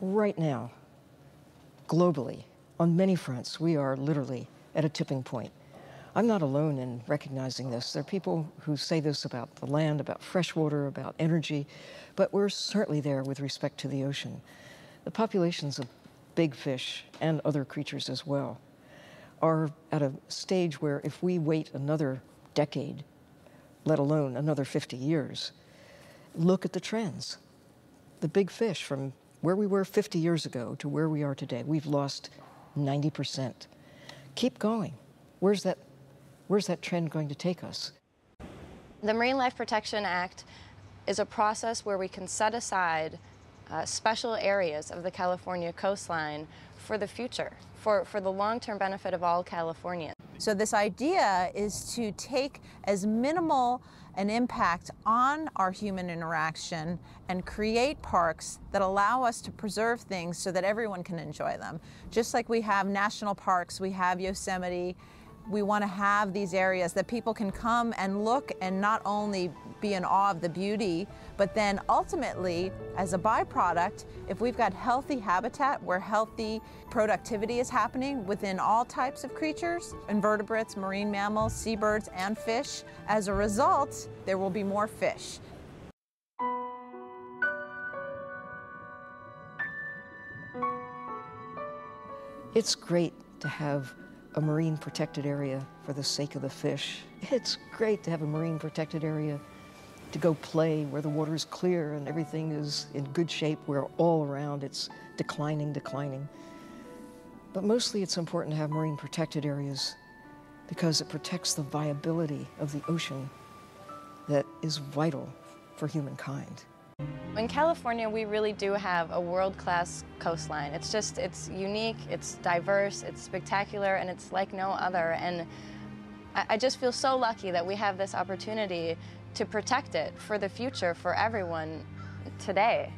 Right now, globally, on many fronts, we are literally at a tipping point. I'm not alone in recognizing this. There are people who say this about the land, about freshwater, about energy, but we're certainly there with respect to the ocean. The populations of big fish and other creatures as well are at a stage where if we wait another decade, let alone another 50 years, look at the trends. The big fish from where we were 50 years ago to where we are today, we've lost 90%. Keep going. Where's that, where's that trend going to take us? The Marine Life Protection Act is a process where we can set aside uh, special areas of the California coastline for the future, for, for the long-term benefit of all Californians. So this idea is to take as minimal an impact on our human interaction and create parks that allow us to preserve things so that everyone can enjoy them. Just like we have national parks, we have Yosemite, we want to have these areas that people can come and look and not only be in awe of the beauty, but then ultimately, as a byproduct, if we've got healthy habitat where healthy productivity is happening within all types of creatures, invertebrates, marine mammals, seabirds, and fish, as a result, there will be more fish. It's great to have a marine protected area for the sake of the fish. It's great to have a marine protected area to go play where the water is clear and everything is in good shape, where all around it's declining, declining. But mostly it's important to have marine protected areas because it protects the viability of the ocean that is vital for humankind. In California, we really do have a world-class coastline. It's just, it's unique, it's diverse, it's spectacular, and it's like no other. And I, I just feel so lucky that we have this opportunity to protect it for the future for everyone today.